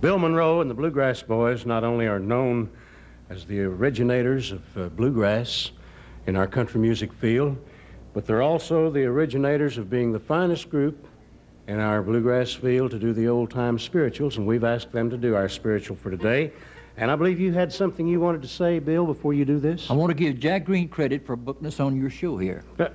Bill Monroe and the Bluegrass Boys not only are known as the originators of uh, bluegrass in our country music field, but they're also the originators of being the finest group in our bluegrass field to do the old time spirituals, and we've asked them to do our spiritual for today. And I believe you had something you wanted to say, Bill, before you do this? I want to give Jack Greene credit for booking us on your show here. Uh,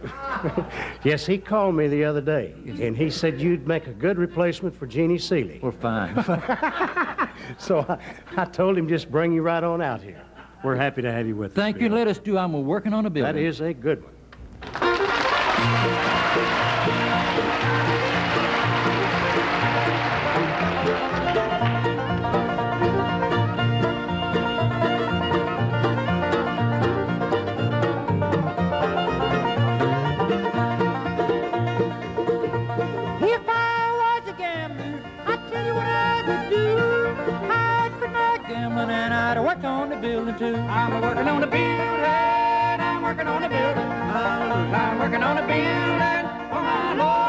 yes, he called me the other day, and he said you'd make a good replacement for Jeannie Seely. We're fine. so I, I told him just bring you right on out here. We're happy to have you with Thank us. Thank you. Bill. Let us do. I'm working on a building. That is a good one. And I'd work on the building too. I'm working on the building. I'm working on the building. I'm working on the building for my Lord,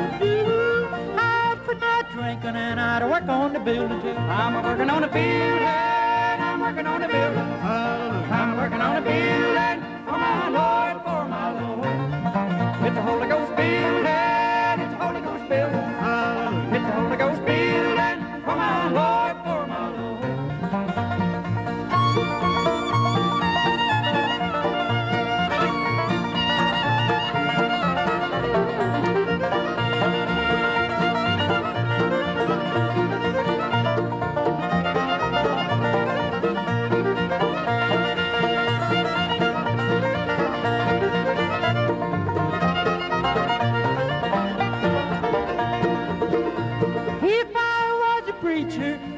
I'd quit my drinking and I'd work on the building too. I'm a working on the building.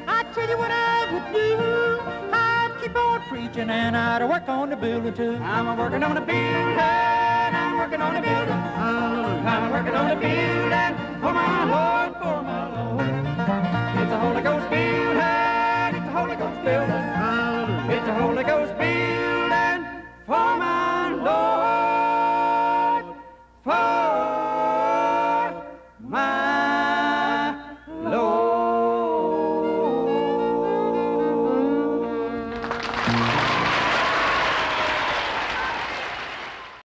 I'd tell you what I would do. I'd keep on preaching and I'd work on the building too. I'm a working on the building. I'm working on the building. I'm working on the building for my Lord, for my